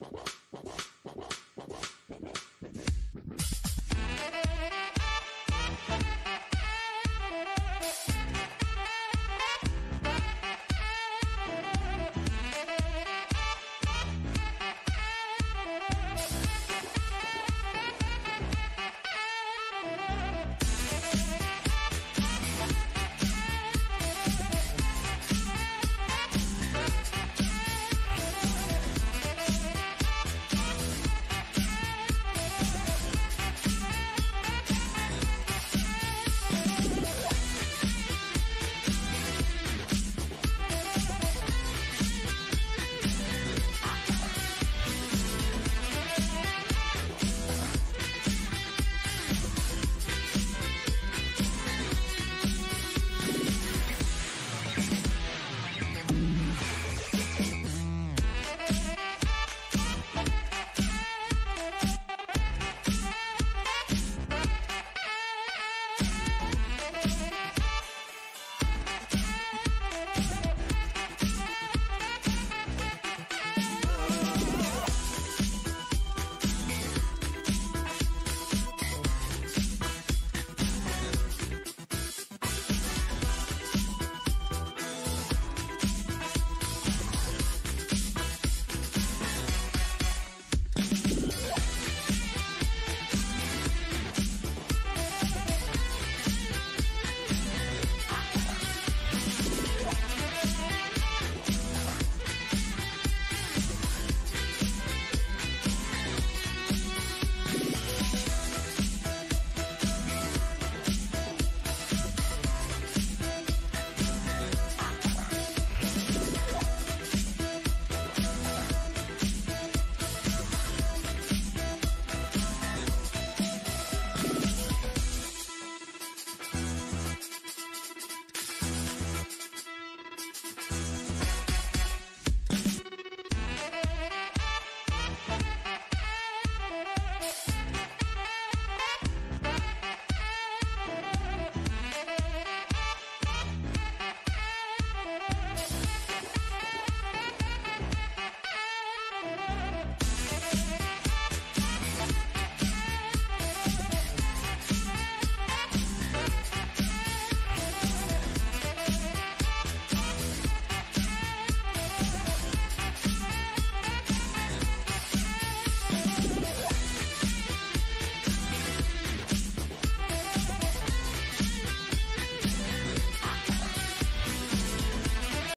you